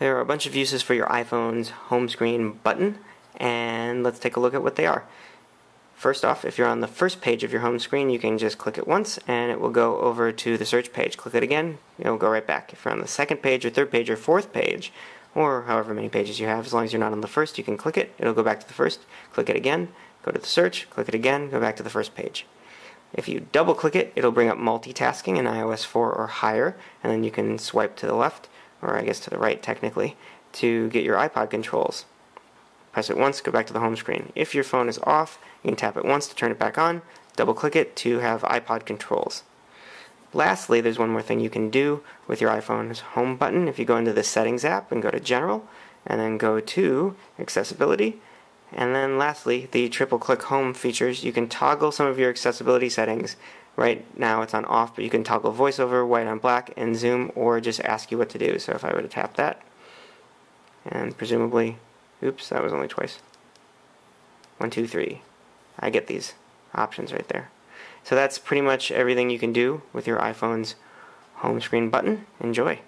There are a bunch of uses for your iPhone's home screen button, and let's take a look at what they are. First off, if you're on the first page of your home screen, you can just click it once and it will go over to the search page. Click it again, it will go right back. If you're on the second page or third page or fourth page, or however many pages you have, as long as you're not on the first, you can click it, it'll go back to the first. Click it again, go to the search, click it again, go back to the first page. If you double click it, it'll bring up multitasking in iOS 4 or higher, and then you can swipe to the left, or I guess to the right technically, to get your iPod controls. Press it once, go back to the home screen. If your phone is off, you can tap it once to turn it back on, double click it to have iPod controls. Lastly, there's one more thing you can do with your iPhone's home button. If you go into the settings app and go to general, and then go to accessibility, and then lastly, the triple click home features, you can toggle some of your accessibility settings. Right now it's on off, but you can toggle voiceover, white on black, and zoom, or just ask you what to do. So if I were to tap that, and presumably Oops, that was only twice. One, two, three. I get these options right there. So that's pretty much everything you can do with your iPhone's home screen button. Enjoy.